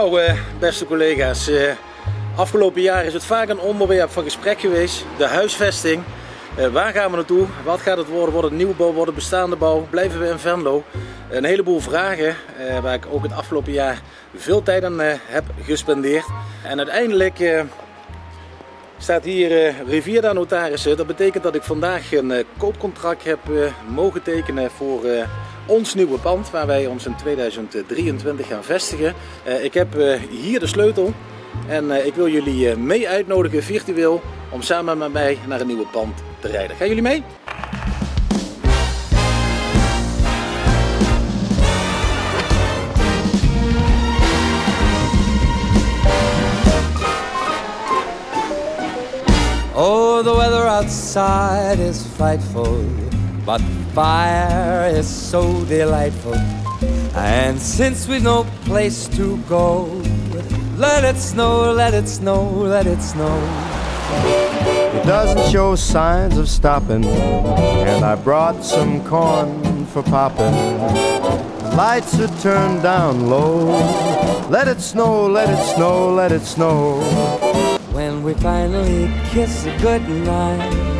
Nou, eh, beste collega's, eh, afgelopen jaar is het vaak een onderwerp van gesprek geweest. De huisvesting. Eh, waar gaan we naartoe? Wat gaat het worden? Wordt het nieuwbouw? Wordt het bestaande bouw? Blijven we in Venlo? Een heleboel vragen waar ik ook het afgelopen jaar veel tijd aan heb gespendeerd. En uiteindelijk staat hier Riviera Notarissen. Dat betekent dat ik vandaag een koopcontract heb mogen tekenen voor ons nieuwe pand waar wij ons in 2023 gaan vestigen. Eh, ik heb eh, hier de sleutel en eh, ik wil jullie mee uitnodigen virtueel om samen met mij naar een nieuwe pand te rijden. Gaan jullie mee? Oh, the weather outside is frightful, but fire is so delightful. And since we've no place to go, let it snow, let it snow, let it snow. It doesn't show signs of stopping, and I brought some corn for popping. Lights are turned down low. Let it snow, let it snow, let it snow. When we finally kiss goodnight,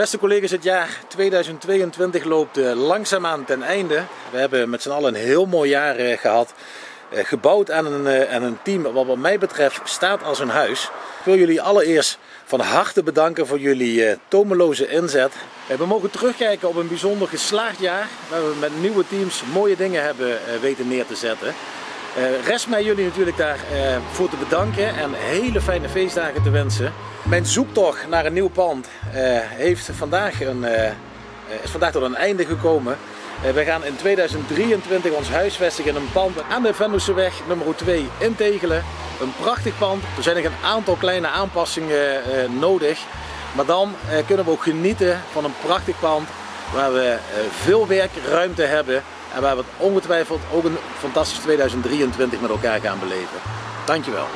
Beste collega's, het jaar 2022 loopt eh, langzaamaan ten einde. We hebben met z'n allen een heel mooi jaar eh, gehad. Eh, gebouwd aan een, een team wat wat mij betreft staat als een huis. Ik wil jullie allereerst van harte bedanken voor jullie tomeloze inzet. We mogen terugkijken op een bijzonder geslaagd jaar. Waar we met nieuwe teams mooie dingen hebben weten neer te zetten. Eh, rest mij jullie natuurlijk daarvoor voor te bedanken en hele fijne feestdagen te wensen. Mijn zoektocht naar een nieuw pand eh, heeft vandaag een, eh, eh, is vandaag tot een einde gekomen. Eh, we gaan in 2023 ons huisvestigen in een pand aan de Venloseweg nummer 2 in Tegelen. Een prachtig pand. Er zijn nog een aantal kleine aanpassingen eh, nodig. Maar dan eh, kunnen we ook genieten van een prachtig pand waar we eh, veel werkruimte hebben en waar we ongetwijfeld ook een fantastisch 2023 met elkaar gaan beleven. Dankjewel.